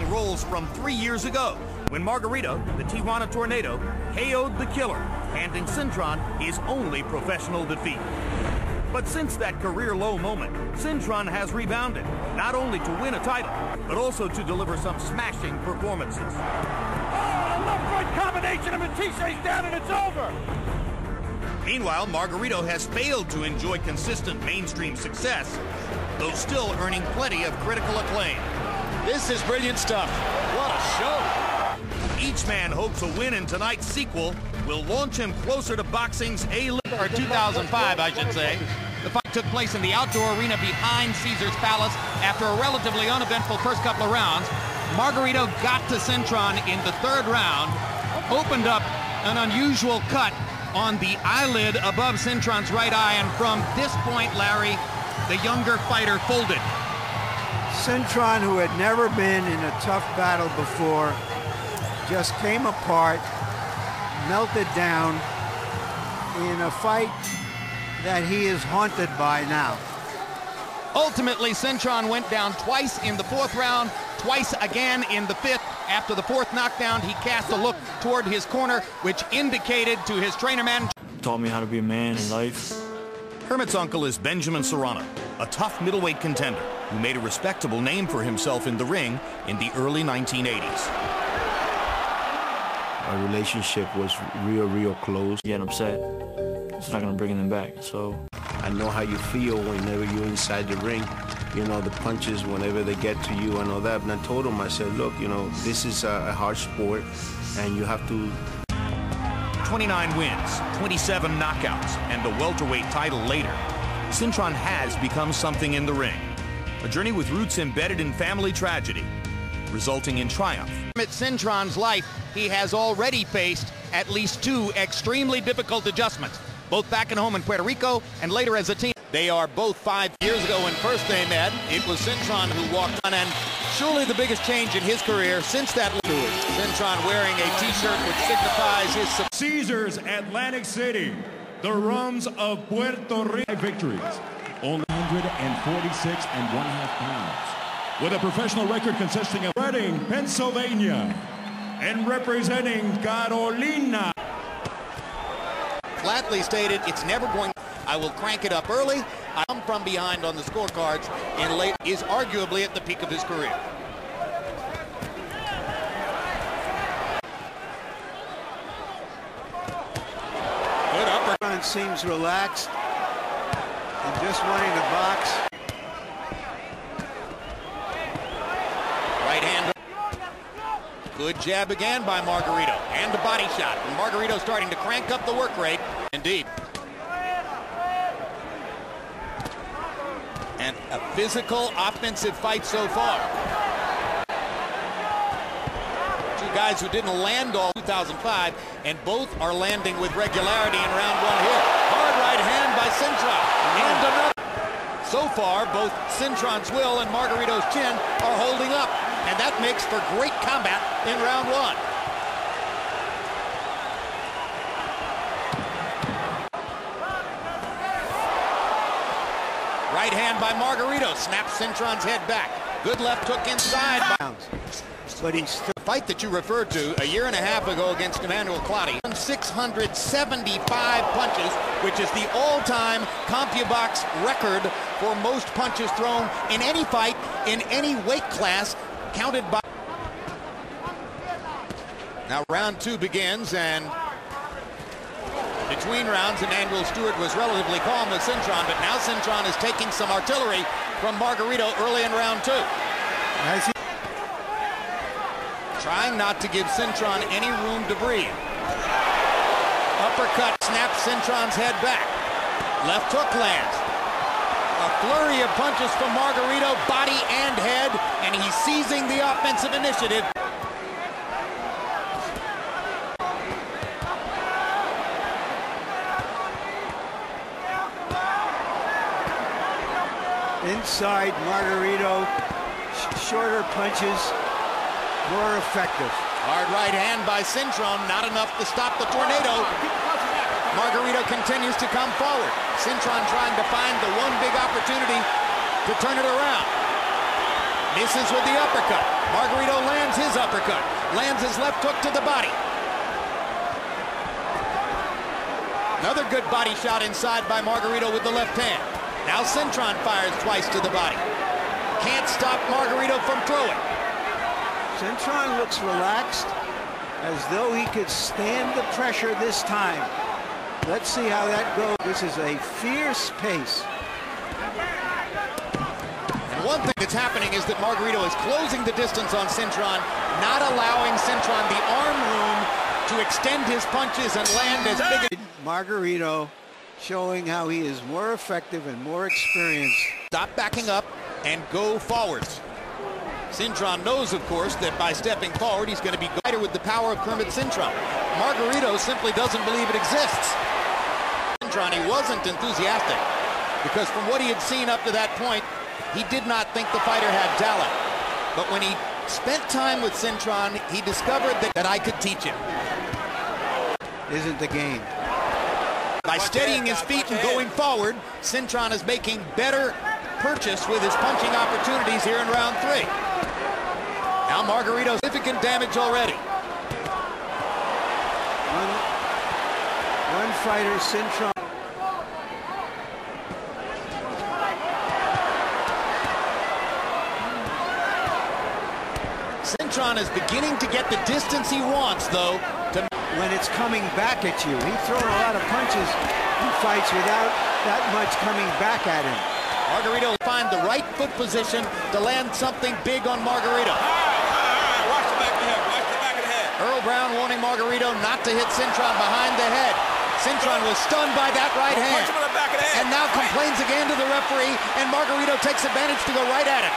rolls from three years ago when Margarito, the Tijuana Tornado, KO'd the killer, handing Cintron his only professional defeat. But since that career low moment, Cintron has rebounded, not only to win a title, but also to deliver some smashing performances. Oh, a left right combination of Matisse's down and it's over. Meanwhile, Margarito has failed to enjoy consistent mainstream success, though still earning plenty of critical acclaim. This is brilliant stuff. What a show. Each man hopes a win in tonight's sequel will launch him closer to boxing's A or 2005, I should say. The fight took place in the outdoor arena behind Caesar's Palace after a relatively uneventful first couple of rounds. Margarito got to Cintron in the third round, opened up an unusual cut on the eyelid above Cintron's right eye, and from this point, Larry, the younger fighter folded. Cintron, who had never been in a tough battle before, just came apart, melted down in a fight that he is haunted by now. Ultimately, Cintron went down twice in the fourth round, twice again in the fifth. After the fourth knockdown, he cast a look toward his corner, which indicated to his trainer man. Taught me how to be a man in life. Kermit's uncle is Benjamin Serrano, a tough middleweight contender who made a respectable name for himself in the ring in the early 1980s. Our relationship was real, real close. Get upset. It's not going to bring them back. So I know how you feel whenever you're inside the ring. You know, the punches, whenever they get to you and all that. And I told him, I said, look, you know, this is a, a hard sport and you have to 29 wins, 27 knockouts, and the welterweight title later, Cintron has become something in the ring. A journey with roots embedded in family tragedy, resulting in triumph. At Cintron's life, he has already faced at least two extremely difficult adjustments, both back and home in Puerto Rico and later as a team. They are both five years ago when first they met. It was Cintron who walked on, and surely the biggest change in his career since that tour. Cintron wearing a T-shirt which signifies his... Caesars Atlantic City, the Rums of Puerto Rico victories, only 146 and one half pounds, with a professional record consisting of Reading, Pennsylvania, and representing Carolina. Flatly stated, it's never going. I will crank it up early. I come from behind on the scorecards and late is arguably at the peak of his career. Good seems relaxed and just wanting to box. Right hand. Good jab again by Margarito. And the body shot. And Margarito starting to crank up the work rate. Indeed. And a physical offensive fight so far. Two guys who didn't land all 2005, and both are landing with regularity in round one here. Hard right hand by Cintron. And another. So far, both Cintron's will and Margarito's chin are holding up, and that makes for great combat in round one. Right hand by Margarito. Snaps Cintron's head back. Good left hook inside. But he's the fight that you referred to a year and a half ago against Emmanuel Clottey. 675 punches, which is the all-time CompuBox record for most punches thrown in any fight in any weight class, counted by... Now round two begins, and between rounds, Emanuel Steward was relatively calm with Cintron, but now Cintron is taking some artillery from Margarito early in round two. Trying not to give Cintron any room to breathe. Uppercut snaps Cintron's head back. Left hook lands. A flurry of punches from Margarito, body and head, and he's seizing the offensive initiative. inside Margarito, sh shorter punches, more effective. Hard right hand by Cintron, not enough to stop the tornado. Margarito continues to come forward. Cintron trying to find the one big opportunity to turn it around. Misses with the uppercut. Margarito lands his uppercut. Lands his left hook to the body. Another good body shot inside by Margarito with the left hand. Now Cintron fires twice to the body. Can't stop Margarito from throwing. Cintron looks relaxed, as though he could stand the pressure this time. Let's see how that goes. This is a fierce pace. And one thing that's happening is that Margarito is closing the distance on Cintron, not allowing Cintron the arm room to extend his punches and land as big. Margarito showing how he is more effective and more experienced. Stop backing up and go forwards. Cintron knows, of course, that by stepping forward, he's going to be guided with the power of Kermit Cintron. Margarito simply doesn't believe it exists. Cintron, he wasn't enthusiastic because from what he had seen up to that point, he did not think the fighter had talent. But when he spent time with Cintron, he discovered that, that I could teach him. Isn't the game. By steadying his feet and going forward, Cintron is making better purchase with his punching opportunities here in round three. Now Margarito, significant damage already. One, one fighter, Cintron. Cintron is beginning to get the distance he wants, though. To when it's coming back at you, he's throwing a lot of punches. He fights without that much coming back at him. Margarito find the right foot position to land something big on Margarito. Watch the back of the head. Watch the back of the head. Earl Brown warning Margarito not to hit Cintron behind the head. Cintron was stunned by that right Punch hand. him in the back of the head. And now complains again to the referee, and Margarito takes advantage to go right at it.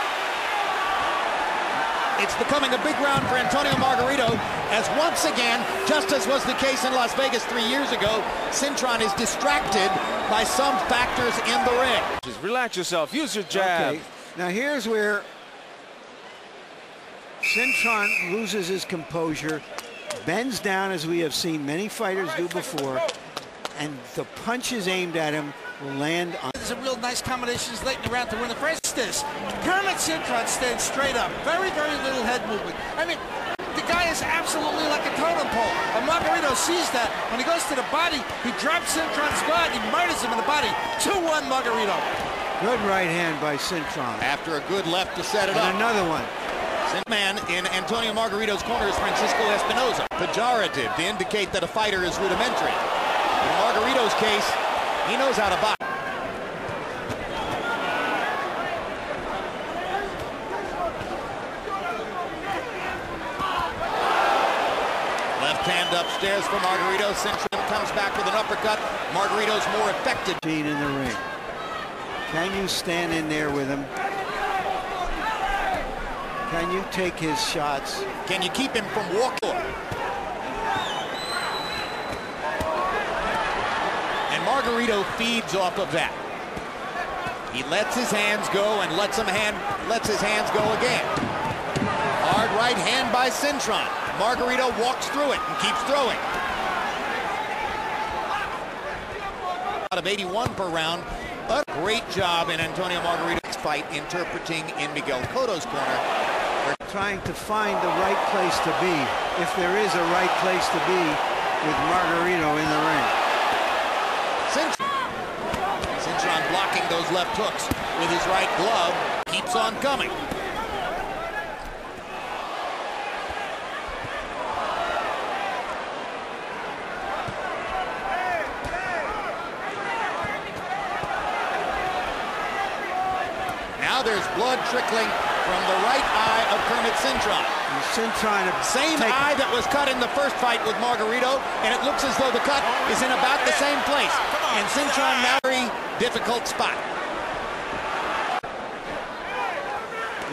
It's becoming a big round for Antonio Margarito, as once again, just as was the case in Las Vegas three years ago, Cintron is distracted by some factors in the ring. Just relax yourself. Use your jab. Okay, now here's where Cintron loses his composure, bends down as we have seen many fighters do before, and the punches aimed at him will land on. There's a real nice combinations late in the round to win the first. This Kermit Cintron stands straight up, very, very little head movement. I mean, the guy is absolutely like a totem pole. And Margarito sees that. When he goes to the body, he drops Cintron's guard, he murders him in the body. 2-1 Margarito. Good right hand by Cintron. After a good left to set it And up. another one. Man in Antonio Margarito's corner is Francisco Espinoza. Pejorative to indicate that a fighter is rudimentary. In Margarito's case, he knows how to box. Left hand upstairs for Margarito. Cintron comes back with an uppercut. Margarito's more effective. In the ring. Can you stand in there with him? Can you take his shots? Can you keep him from walking? And Margarito feeds off of that. He lets his hands go and lets him hand lets his hands go again. Hard right hand by Cintron. Margarito walks through it and keeps throwing. Out of 81 per round. A great job in Antonio Margarito's fight interpreting in Miguel Cotto's corner. Trying to find the right place to be, if there is a right place to be with Margarito in the ring. Cintron. Blocking those left hooks with his right glove. Keeps on coming. Now there's blood trickling from the right eye of Kermit Cintron. And Cintron Same take- eye that was cut in the first fight with Margarito, and it looks as though the cut is in about the same place. And Cintron now very difficult spot.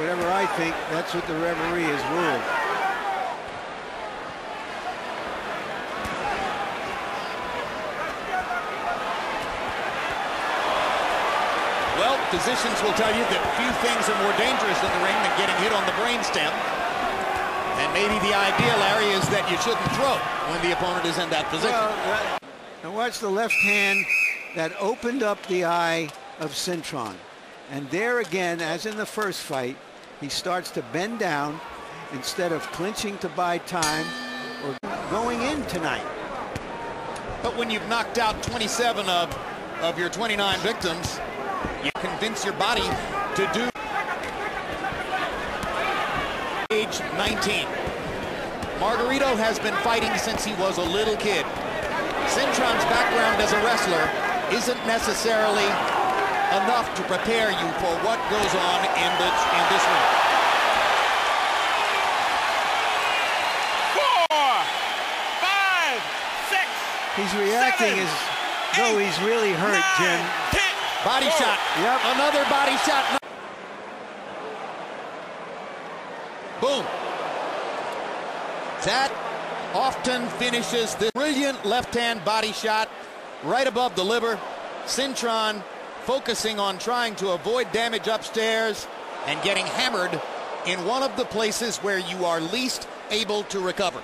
Whatever I think, that's what the referee has ruled. Well, physicians will tell you that few things are more dangerous in the ring than getting hit on the brainstem. And maybe the idea, Larry, is that you shouldn't throw when the opponent is in that position. Well, uh, and watch the left hand that opened up the eye of Cintron. And there again, as in the first fight, he starts to bend down instead of clinching to buy time or going in tonight. But when you've knocked out 27 of, of your 29 victims, you convince your body to do age 19. Margarito has been fighting since he was a little kid. Cintron's background as a wrestler isn't necessarily enough to prepare you for what goes on in, the, in this ring. Four, five, six, He's reacting seven, as though he's really hurt, Jim. nine, ten. Body Whoa. shot. Yep. Another body shot. Boom. That often finishes the brilliant left-hand body shot right above the liver. Cintron focusing on trying to avoid damage upstairs and getting hammered in one of the places where you are least able to recover.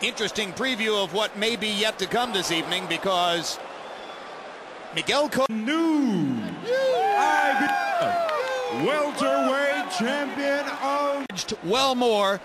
Interesting preview of what may be yet to come this evening because Miguel Co New. Welterweight champion of well more